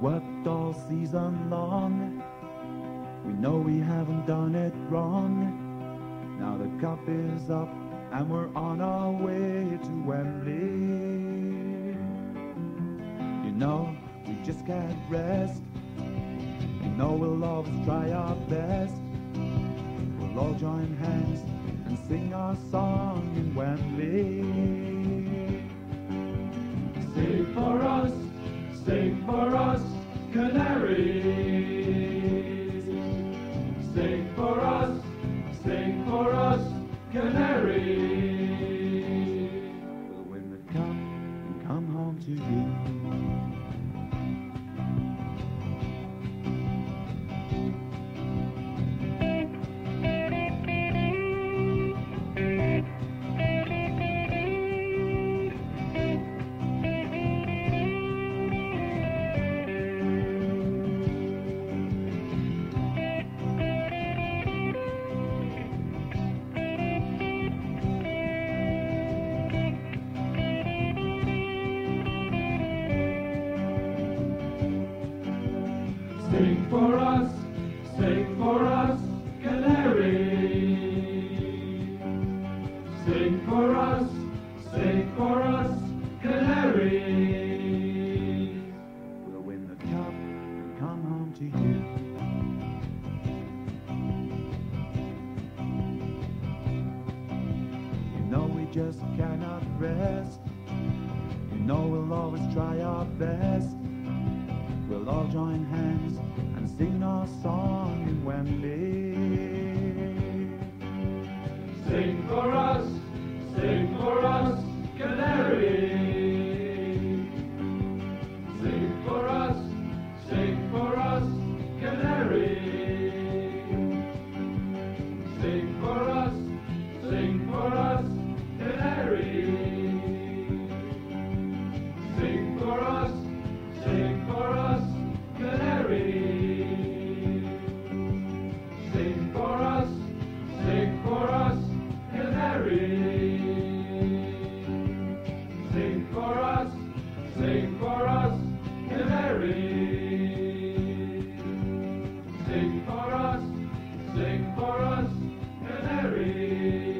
worked all season long. We know we haven't done it wrong. Now the cup is up and we're on our way to Wembley. You know, we just can't rest. You know we'll always try our best. We'll all join hands and sing our song in Wembley. Sing for us, sing for us, Canaries. Sing for us, sing for us, Canaries. Sing for us, sing for us, Canaries. We'll win the cup and come home to you. You know we just cannot rest. You know we'll always try our best. We'll all join hands and sing our song for us, sing for us, Canary.